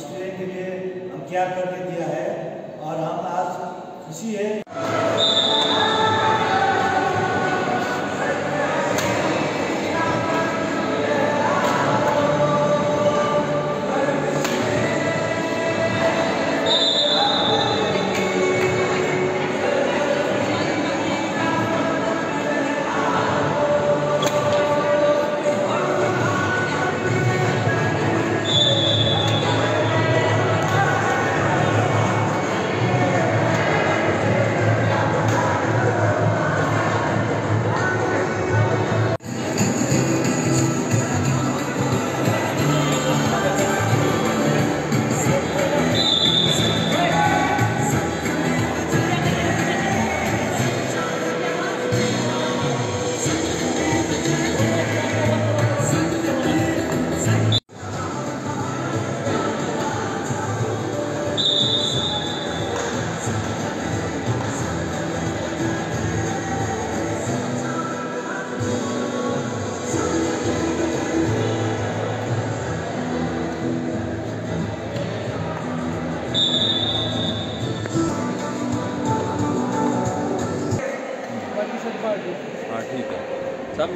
Student के लिए हम क्या करके दिया है और हम आज खुशी है।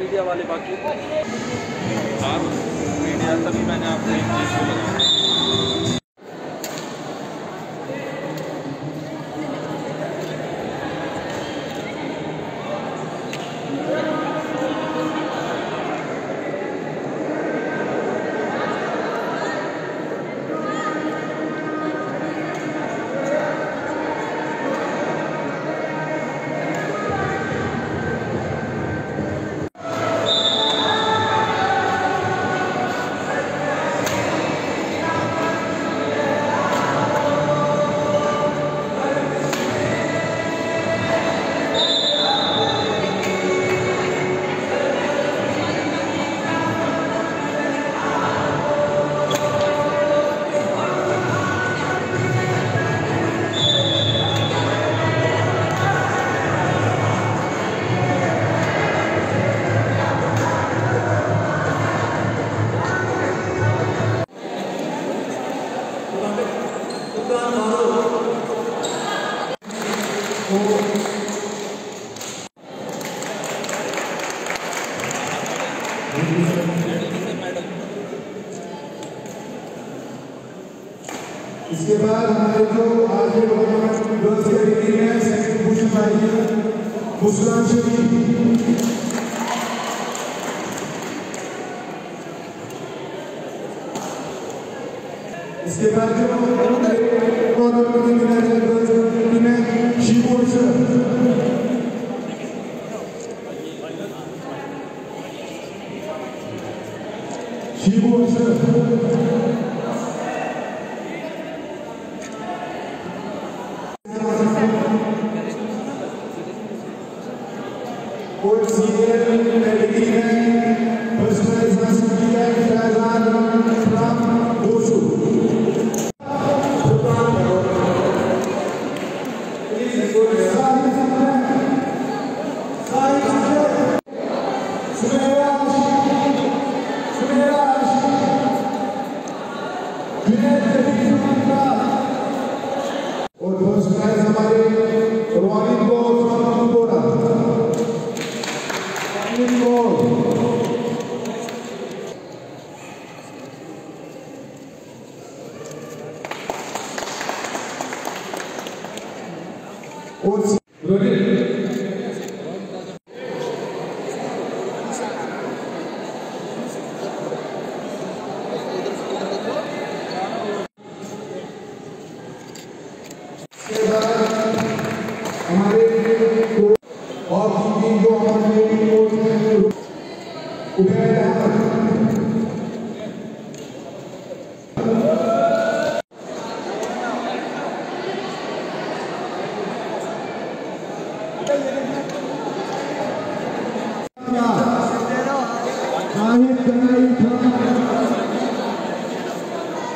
मीडिया वाले बाकी आप मीडिया तभी मैंने आपको एक चीज़ बोला इसके बाद हमारे जो आज के गर्ल्स के सेकंड आई है मुस्कान शरीफ इसके बाद जो टूर्नामेंट की विनर है गर्ल्स की टीम है शिवो सर और सीनियर कैटेगरी में और फ़र्स्ट प्राइज हमारे रॉनिक को और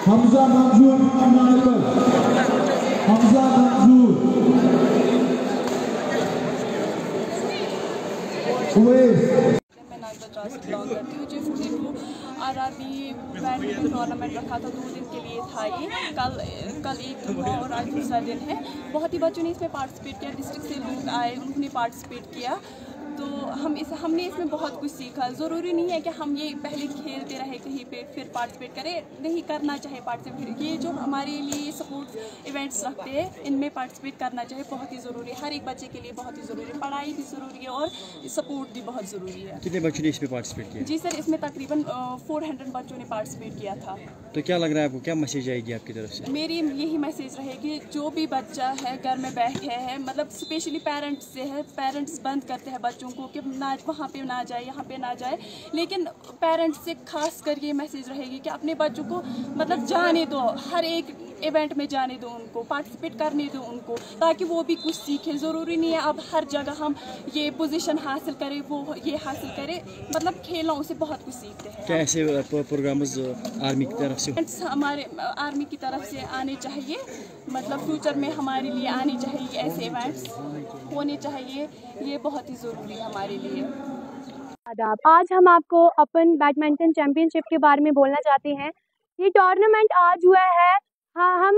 Hamza Mansur Amanatlar Hamza Mansur Uwais मंजूर मानकर हमजा मंजूर उवैस मैं नागदा ट्रांस बिलोंग करती हूँ। जिसकी थ्रू आरआरबी बैडमिंटन टूर्नामेंट रखा था, दो दिन के लिए था ये। कल कल एक दिन हुआ और आज दूसरा दिन है। बहुत ही बच्चों ने इसमें पार्टिसिपेट किया डिस्ट्रिक्ट से लोग आए, उन्होंने पार्टिसिपेट किया। तो हम इस, हमने इसमें बहुत कुछ सीखा। ज़रूरी नहीं है कि हम ये पहले खेलते रहे फिर पार्टिसिपेट करें। नहीं करना चाहिए पार्टिसिपेट ये जो हमारे लिए स्पोर्ट्स इवेंट्स रखते हैं इनमें पार्टिसिपेट करना चाहिए बहुत ही ज़रूरी है। हर एक बच्चे के लिए बहुत ही ज़रूरी है। पढ़ाई भी ज़रूरी है और सपोर्ट भी बहुत ज़रूरी है। कितने बच्चों ने इसमें पार्टिसिपेट किया? जी सर इसमें तकरीबन फोर बच्चों ने पार्टिसिपेट किया था। तो क्या लग रहा है आपको? क्या मैसेज आएगी आपकी तरफ़ से? मेरी यही मैसेज रहेगी जो भी बच्चा है घर में बैठे हैं मतलब स्पेशली पेरेंट्स से है पेरेंट्स बंद करते हैं बच्चों को कि ना वहाँ पे ना जाए यहाँ पे ना जाए। लेकिन पेरेंट्स से खास कर ये मैसेज रहेगी कि अपने बच्चों को मतलब जाने दो हर एक इवेंट में जाने दो उनको पार्टिसिपेट करने दो उनको ताकि वो भी कुछ सीखें। ज़रूरी नहीं है अब हर जगह हम ये पोजीशन हासिल करें वो ये हासिल करें। मतलब खेलों से बहुत कुछ सीखते हैं। क्या ऐसे प्रोग्राम आर्मी की तरफ़ से? हमारे आर्मी की तरफ़ से आने चाहिए। मतलब फ्यूचर में हमारे लिए आने चाहिए ऐसे इवेंट्स होने चाहिए। ये बहुत ही ज़रूरी है हमारे लिए। आदाब। आज हम आपको अपन बैडमिंटन चैम्पियनशिप के बारे में बोलना चाहते हैं। ये टूर्नामेंट आज हुआ है। हाँ हम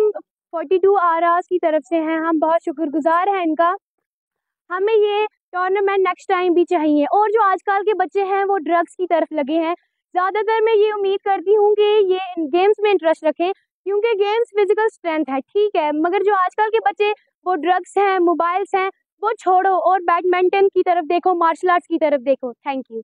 42 आरास की तरफ़ से हैं। हम बहुत शुक्रगुजार हैं इनका। हमें ये टूर्नामेंट नेक्स्ट टाइम भी चाहिए। और जो आजकल के बच्चे हैं, वो ड्रग्स की तरफ़ लगे हैं। ज़्यादातर मैं ये उम्मीद करती हूँ कि ये गेम्स में इंटरेस्ट रखें, क्योंकि गेम्स फ़िज़िकल स्ट्रेंथ है, ठीक है। मगर जो आजकल के बच्चे, वो ड्रग्स हैं मोबाइल्स हैं वो छोड़ो और बैडमिंटन की तरफ़ देखो मार्शल आर्ट्स की तरफ़ देखो। Thank you